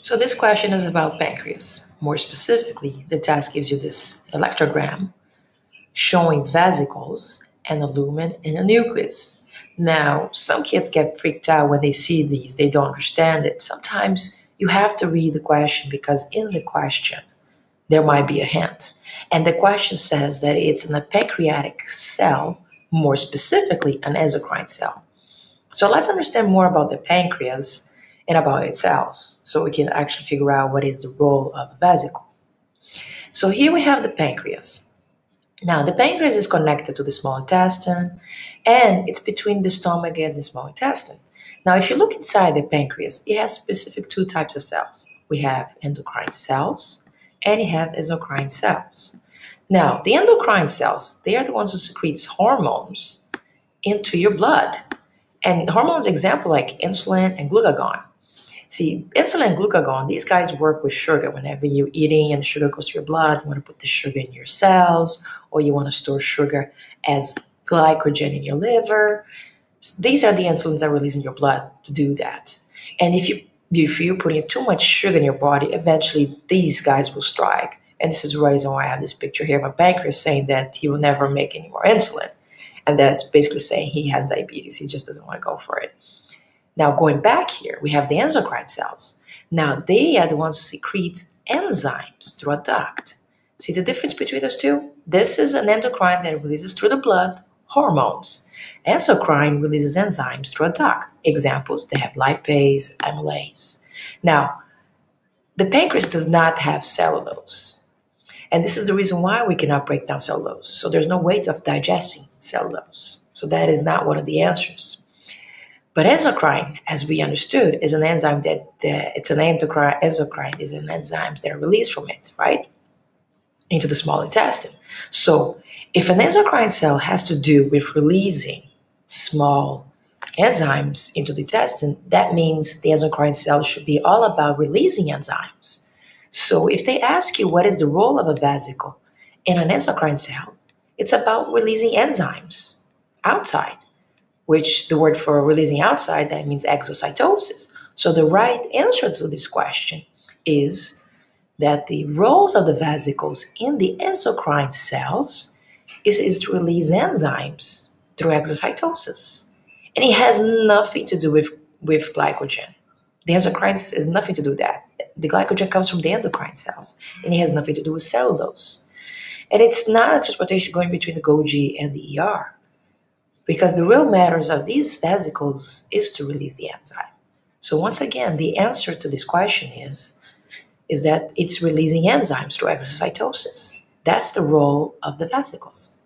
So this question is about pancreas. More specifically, the test gives you this electrogram showing vesicles and a lumen in a nucleus. Now, some kids get freaked out when they see these, they don't understand it. Sometimes you have to read the question because in the question, there might be a hint. And the question says that it's in a pancreatic cell, more specifically, an exocrine cell. So let's understand more about the pancreas and about its cells so we can actually figure out what is the role of a vesicle. So here we have the pancreas. Now, the pancreas is connected to the small intestine and it's between the stomach and the small intestine. Now, if you look inside the pancreas, it has specific two types of cells. We have endocrine cells and you have exocrine cells. Now, the endocrine cells, they are the ones who secretes hormones into your blood. And hormones example like insulin and glucagon. See, insulin and glucagon, these guys work with sugar. Whenever you're eating and sugar goes to your blood, you want to put the sugar in your cells, or you want to store sugar as glycogen in your liver. These are the insulins that release in your blood to do that. And if you if you're putting too much sugar in your body, eventually these guys will strike. And this is the reason why I have this picture here of a pancreas saying that he will never make any more insulin. And that's basically saying he has diabetes. He just doesn't want to go for it. Now, going back here, we have the endocrine cells. Now, they are the ones who secrete enzymes through a duct. See the difference between those two? This is an endocrine that releases through the blood hormones. Exocrine releases enzymes through a duct. Examples, they have lipase, amylase. Now, the pancreas does not have cellulase. And this is the reason why we cannot break down cellulose. So there's no way of digesting cellulose. So that is not one of the answers. But exocrine, as we understood, is an enzyme that uh, it's an endocrine. Exocrine is an enzymes that are released from it, right, into the small intestine. So, if an exocrine cell has to do with releasing small enzymes into the intestine, that means the exocrine cell should be all about releasing enzymes. So, if they ask you what is the role of a vesicle in an exocrine cell, it's about releasing enzymes outside which the word for releasing outside, that means exocytosis. So the right answer to this question is that the roles of the vesicles in the exocrine cells is, is to release enzymes through exocytosis. And it has nothing to do with, with glycogen. The exocrine has nothing to do with that. The glycogen comes from the endocrine cells, and it has nothing to do with cellulose. And it's not a transportation going between the Golgi and the ER. Because the real matters of these vesicles is to release the enzyme. So once again, the answer to this question is, is that it's releasing enzymes through exocytosis. That's the role of the vesicles.